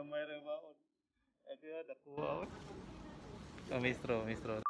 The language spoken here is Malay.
Namay rin ba? Ito yan, dakuha. Oh, mistro, mistro.